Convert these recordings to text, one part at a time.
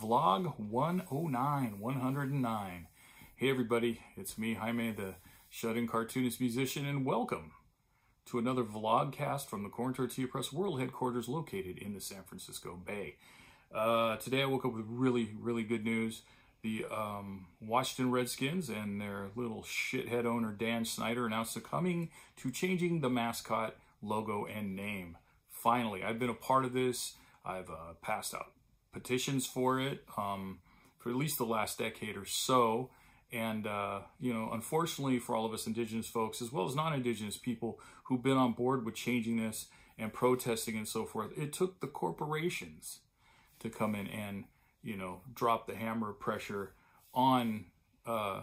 vlog 109, 109. Hey everybody, it's me, Jaime, the shut-in cartoonist musician, and welcome to another vlogcast from the Corn Tortilla Press World Headquarters located in the San Francisco Bay. Uh, today I woke up with really, really good news. The um, Washington Redskins and their little shithead owner Dan Snyder announced coming to changing the mascot logo and name. Finally, I've been a part of this. I've uh, passed out petitions for it um, for at least the last decade or so. And, uh, you know, unfortunately for all of us indigenous folks, as well as non-indigenous people who've been on board with changing this and protesting and so forth, it took the corporations to come in and, you know, drop the hammer of pressure on uh,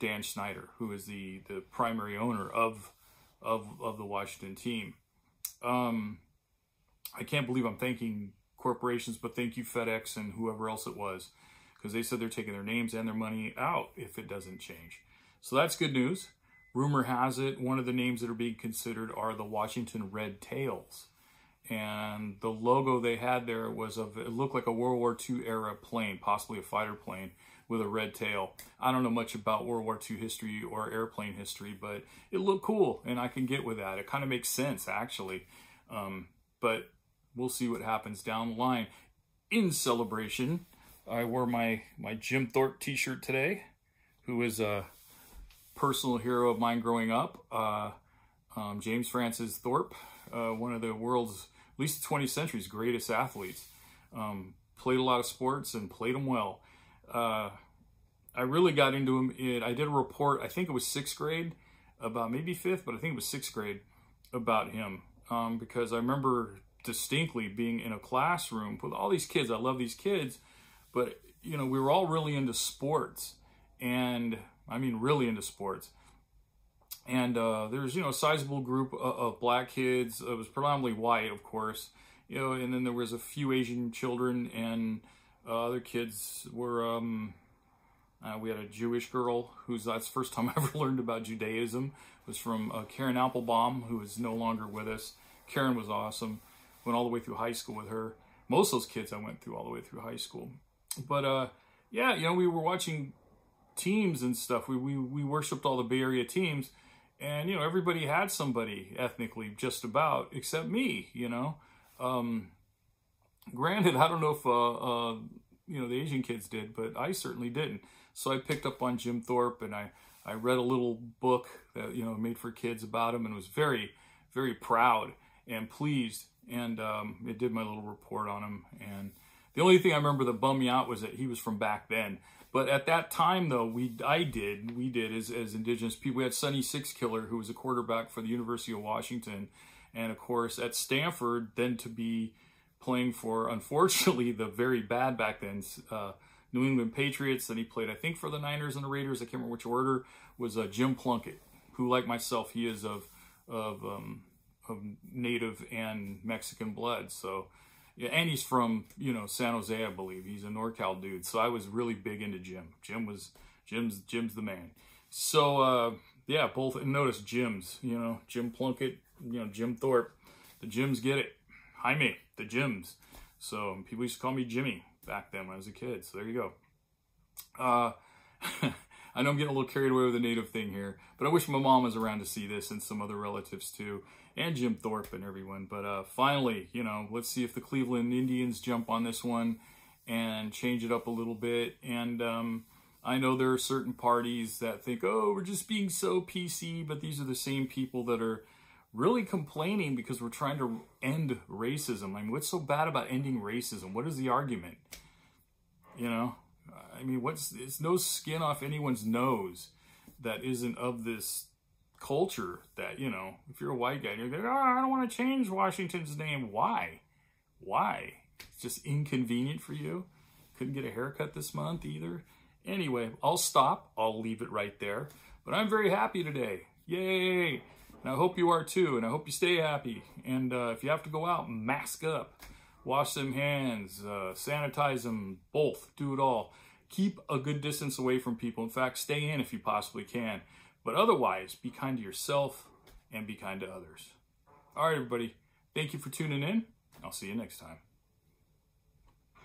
Dan Snyder, who is the, the primary owner of, of, of the Washington team. Um, I can't believe I'm thanking corporations, but thank you FedEx and whoever else it was, because they said they're taking their names and their money out if it doesn't change. So that's good news. Rumor has it, one of the names that are being considered are the Washington Red Tails. And the logo they had there was of, it looked like a World War II era plane, possibly a fighter plane with a red tail. I don't know much about World War II history or airplane history, but it looked cool and I can get with that. It kind of makes sense actually. Um, but we'll see what happens down the line. In celebration, I wore my, my Jim Thorpe t-shirt today, who is a personal hero of mine growing up. Uh, um, James Francis Thorpe, uh, one of the world's, at least the 20th century's greatest athletes. Um, played a lot of sports and played them well. Uh, I really got into him. In, I did a report, I think it was sixth grade, about maybe fifth, but I think it was sixth grade about him. Um, because I remember distinctly being in a classroom with all these kids. I love these kids, but you know, we were all really into sports and I mean, really into sports. And uh, there's, you know, a sizable group of, of, black kids. It was predominantly white, of course, you know, and then there was a few Asian children and uh, other kids were, um, uh, we had a Jewish girl who's, that's the first time I ever learned about Judaism, it was from uh, Karen Applebaum, who is no longer with us. Karen was awesome went all the way through high school with her. Most of those kids I went through all the way through high school. But uh, yeah, you know, we were watching teams and stuff. We, we, we worshiped all the Bay Area teams. And, you know, everybody had somebody ethnically just about, except me, you know. Um, granted, I don't know if, uh, uh, you know, the Asian kids did, but I certainly didn't. So I picked up on Jim Thorpe and I, I read a little book that, you know, made for kids about him and was very, very proud and pleased and um, it did my little report on him. And the only thing I remember that bummed me out was that he was from back then. But at that time, though, we I did, we did as, as indigenous people. We had Sonny Sixkiller, who was a quarterback for the University of Washington. And of course, at Stanford, then to be playing for, unfortunately, the very bad back then uh, New England Patriots. Then he played, I think, for the Niners and the Raiders. I can't remember which order. Was uh, Jim Plunkett, who, like myself, he is of of um, of native and Mexican blood. So, yeah, and he's from, you know, San Jose, I believe. He's a NorCal dude. So I was really big into Jim. Jim was, Jim's, Jim's the man. So, uh, yeah, both, notice Jim's, you know, Jim Plunkett, you know, Jim Thorpe. The Jims get it. Jaime, the Jims. So people used to call me Jimmy back then when I was a kid. So there you go. Uh, I know I'm getting a little carried away with the native thing here, but I wish my mom was around to see this and some other relatives too, and Jim Thorpe and everyone. But uh, finally, you know, let's see if the Cleveland Indians jump on this one and change it up a little bit. And um, I know there are certain parties that think, oh, we're just being so PC, but these are the same people that are really complaining because we're trying to end racism. I mean, what's so bad about ending racism? What is the argument? You know, I mean, what's it's no skin off anyone's nose that isn't of this culture that, you know, if you're a white guy and you're like, oh, I don't want to change Washington's name. Why? Why? It's just inconvenient for you. Couldn't get a haircut this month either. Anyway, I'll stop. I'll leave it right there. But I'm very happy today. Yay! And I hope you are too. And I hope you stay happy. And uh, if you have to go out, mask up. Wash them hands. Uh, sanitize them. Both. Do it all keep a good distance away from people. In fact, stay in if you possibly can. But otherwise, be kind to yourself and be kind to others. All right, everybody. Thank you for tuning in. I'll see you next time.